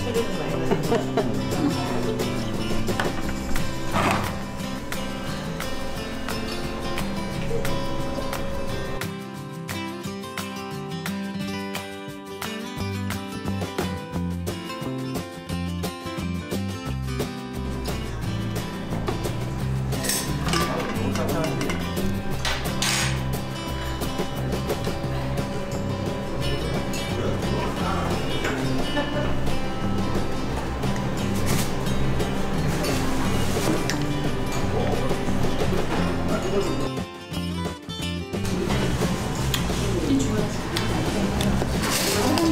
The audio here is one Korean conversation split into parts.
ছেড়ে ঘুমায়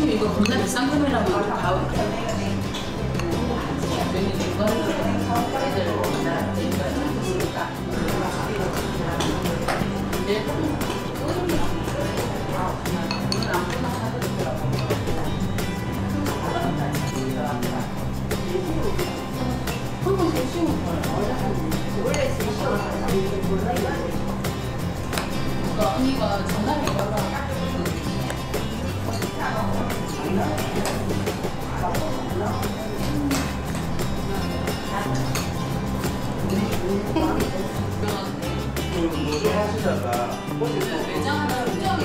이거 겁나 비싼 꿈이라고 가고 괜히 하고 있으니까 언니가 전화를 걸어. 매장 하나 운영해.